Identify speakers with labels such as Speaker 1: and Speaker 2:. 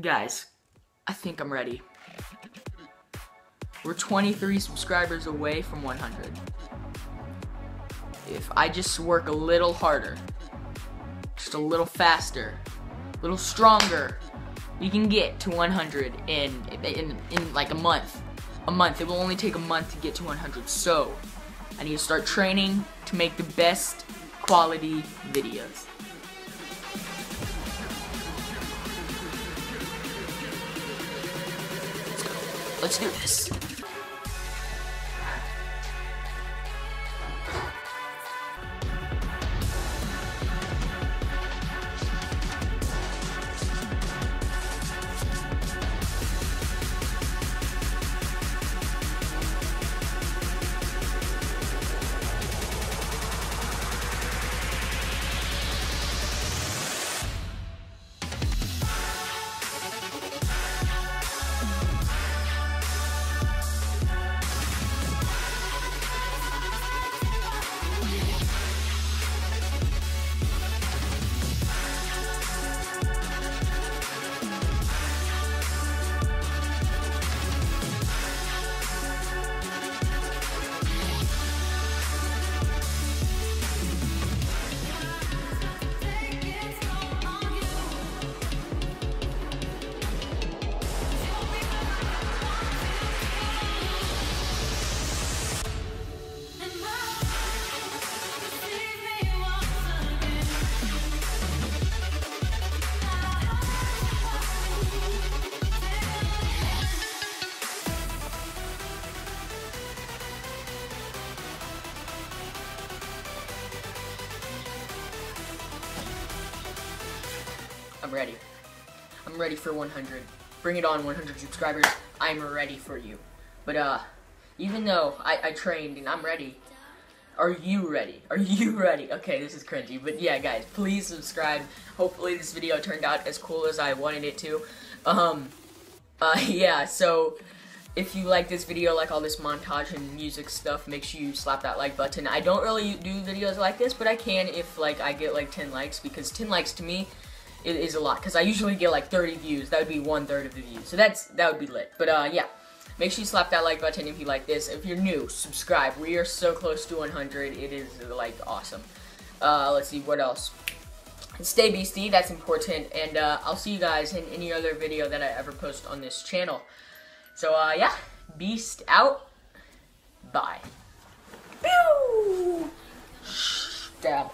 Speaker 1: Guys, I think I'm ready. We're 23 subscribers away from 100. If I just work a little harder, just a little faster, a little stronger, we can get to 100 in, in, in like a month. A month. It will only take a month to get to 100. So, I need to start training to make the best quality videos. Let's do this. I'm ready. I'm ready for 100. Bring it on, 100 subscribers. I'm ready for you. But, uh, even though I, I trained and I'm ready, are you ready? Are you ready? Okay, this is cringy, but yeah, guys, please subscribe. Hopefully this video turned out as cool as I wanted it to. Um, uh, yeah, so if you like this video, like all this montage and music stuff, make sure you slap that like button. I don't really do videos like this, but I can if, like, I get, like, 10 likes, because 10 likes to me it is a lot because I usually get like 30 views. That would be one third of the views. So that's that would be lit. But uh, yeah, make sure you slap that like button if you like this. If you're new, subscribe. We are so close to 100. It is like awesome. Uh, let's see what else. Stay beastie. That's important. And uh, I'll see you guys in any other video that I ever post on this channel. So uh, yeah, beast out. Bye. Pew! Stab.